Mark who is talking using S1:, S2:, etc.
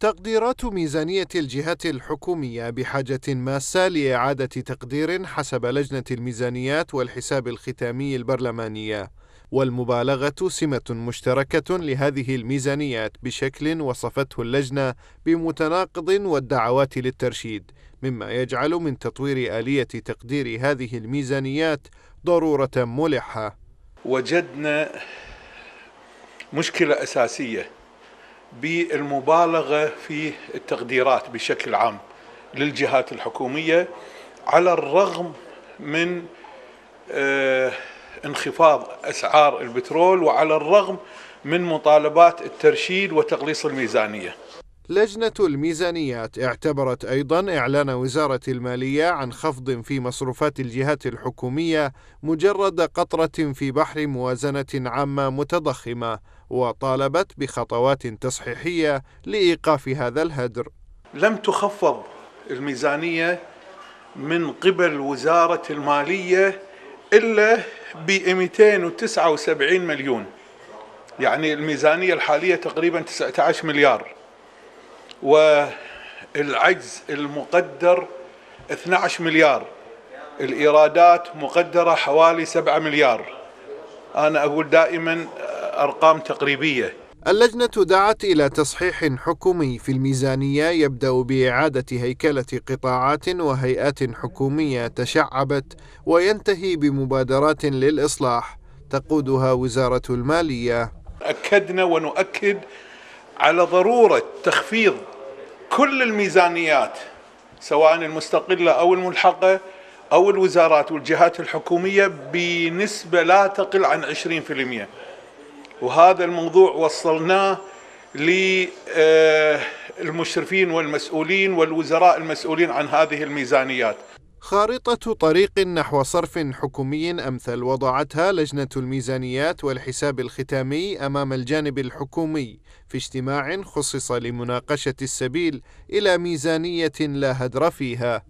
S1: تقديرات ميزانية الجهات الحكومية بحاجة ماسة لإعادة تقدير حسب لجنة الميزانيات والحساب الختامي البرلمانية. والمبالغة سمة مشتركة لهذه الميزانيات بشكل وصفته اللجنة بمتناقض والدعوات للترشيد مما يجعل من تطوير آلية تقدير هذه الميزانيات ضرورة ملحة.
S2: وجدنا مشكلة أساسية بالمبالغة في التقديرات بشكل عام للجهات الحكومية على الرغم من آه، انخفاض أسعار البترول وعلى الرغم من مطالبات الترشيد وتقليص الميزانية.
S1: لجنة الميزانيات اعتبرت أيضا إعلان وزارة المالية عن خفض في مصروفات الجهات الحكومية مجرد قطرة في بحر موازنة عامة متضخمة وطالبت بخطوات تصحيحية لإيقاف هذا الهدر.
S2: لم تخفض الميزانية من قبل وزارة المالية إلا ب 279 مليون. يعني الميزانية الحالية تقريبا 19 مليار. والعجز المقدر 12 مليار. الإيرادات مقدرة حوالي 7 مليار. أنا أقول دائما أرقام تقريبية.
S1: اللجنة دعت إلى تصحيح حكومي في الميزانية يبدأ بإعادة هيكلة قطاعات وهيئات حكومية تشعبت وينتهي بمبادرات للإصلاح تقودها وزارة المالية.
S2: أكدنا ونؤكد على ضرورة تخفيض كل الميزانيات سواء المستقلة أو الملحقة أو الوزارات والجهات الحكومية بنسبة لا تقل عن 20% وهذا الموضوع وصلناه للمشرفين والمسؤولين والوزراء المسؤولين عن هذه الميزانيات.
S1: خارطة طريق نحو صرف حكومي أمثل وضعتها لجنة الميزانيات والحساب الختامي أمام الجانب الحكومي في اجتماع خصص لمناقشة السبيل إلى ميزانية لا هدر فيها.